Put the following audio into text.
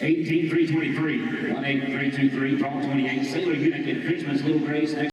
18323, 18323, 28, Sailor Unit in Little Grace,